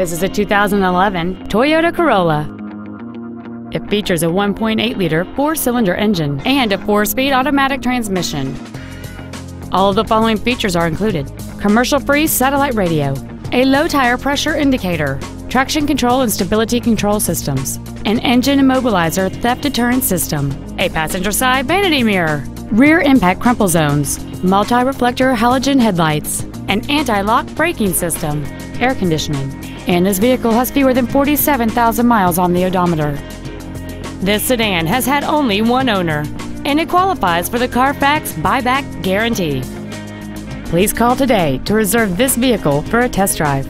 This is a 2011 Toyota Corolla. It features a 1.8-liter four-cylinder engine and a four-speed automatic transmission. All of the following features are included. Commercial-free satellite radio, a low-tire pressure indicator, traction control and stability control systems, an engine immobilizer theft deterrent system, a passenger side vanity mirror, rear impact crumple zones, multi-reflector halogen headlights, an anti-lock braking system, air conditioning, and this vehicle has fewer than 47,000 miles on the odometer. This sedan has had only one owner, and it qualifies for the Carfax buyback guarantee. Please call today to reserve this vehicle for a test drive.